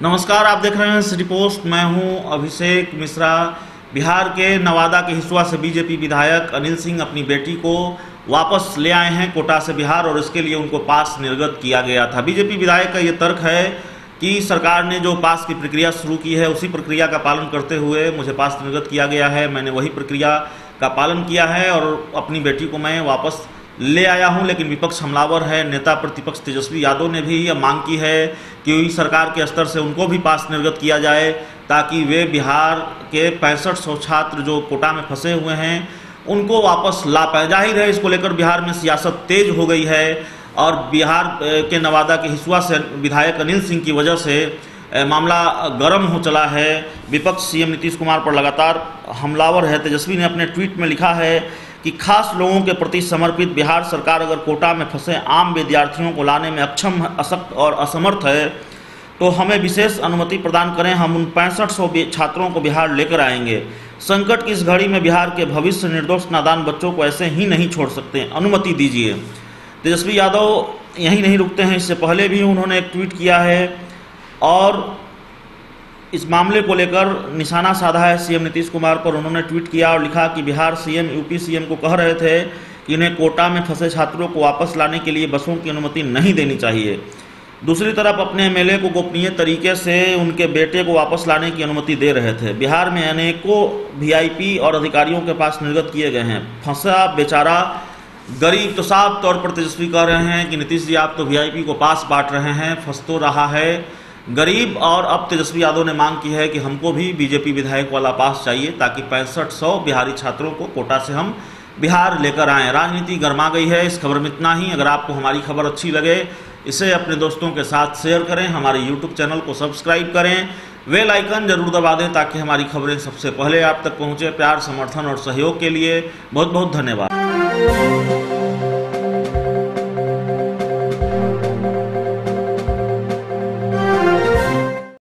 नमस्कार, आप देख रहे हैं सिटी पोस्ट मैं हूँ अभिषेक मिश्रा। बिहार के नवादा के हिस्सा से बीजेपी विधायक अनिल सिंह अपनी बेटी को वापस ले आए हैं कोटा से बिहार और इसके लिए उनको पास निर्गत किया गया था। बीजेपी विधायक का ये तर्क है कि सरकार ने जो पास की प्रक्रिया शुरू की है, उसी प्रक्रिया का पालन करते हुए मुझे पास निर्गत किया गया है। मैंने वही प्रक्रिया का पालन किया है और अपनी बेटी को मैं वापस ले आया हूँ, लेकिन विपक्ष हमलावर है, नेता प्रतिपक्ष तेजस्वी यादव ने भी यह मांग की है कि सरकार के स्तर से उनको भी पास निर्गत किया जाए, ताकि वे बिहार के पैंसठ सौ छात्र जो कोटा में फंसे हुए हैं, उनको वापस ला पाए ज़ाहिर है इसको लेकर बिहार में सियासत तेज हो गई है, और बिहार के नवादा के हिस्सा से विधायक अनिल सिंह की वजह से मामला गर्म हो चला है। विपक्ष सीएम नीतीश कुमार पर लगातार हमलावर है। तेजस्वी ने अपने ट्वीट में लिखा है कि खास लोगों के प्रति समर्पित बिहार सरकार अगर कोटा में फंसे आम विद्यार्थियों को लाने में अक्षम, अशक्त और असमर्थ है तो हमें विशेष अनुमति प्रदान करें। हम उन पैंसठ सौ छात्रों को बिहार लेकर आएँगे। संकट की इस घड़ी में बिहार के भविष्य निर्दोष, नादान बच्चों को ऐसे ही नहीं छोड़ सकते। अनुमति दीजिए। तेजस्वी यादव यहीं नहीं रुकते हैं। इससे पहले भी उन्होंने एक ट्वीट किया है और इस मामले को लेकर निशाना साधा है सीएम नीतीश कुमार पर। उन्होंने ट्वीट किया और लिखा कि बिहार सीएम, यूपी सीएम को कह रहे थे कि इन्हें कोटा में फंसे छात्रों को वापस लाने के लिए बसों की अनुमति नहीं देनी चाहिए। दूसरी तरफ़ अपने एमएलए को गोपनीय तरीके से उनके बेटे को वापस लाने की अनुमति दे रहे थे। बिहार में अनेकों वीआईपी और अधिकारियों के पास निर्गत किए गए हैं। फंसा बेचारा गरीब तो साफ़ तौर पर तेजस्वी कह रहे हैं कि नीतीश जी, आप तो वीआईपी को पास बांट रहे हैं, फंस तो रहा है। गरीब और अब तेजस्वी यादव ने मांग की है कि हमको भी बीजेपी विधायक वाला पास चाहिए ताकि पैंसठ सौ बिहारी छात्रों को कोटा से हम बिहार लेकर आएँ। राजनीति गर्मा गई है, इस खबर में इतना ही। अगर आपको हमारी खबर अच्छी लगे, इसे अपने दोस्तों के साथ शेयर करें, हमारे यूट्यूब चैनल को सब्सक्राइब करें। वेल आइकन ज़रूर दबा दें ताकि हमारी खबरें सबसे पहले आप तक पहुँचें। प्यार, समर्थन और सहयोग के लिए बहुत बहुत धन्यवाद।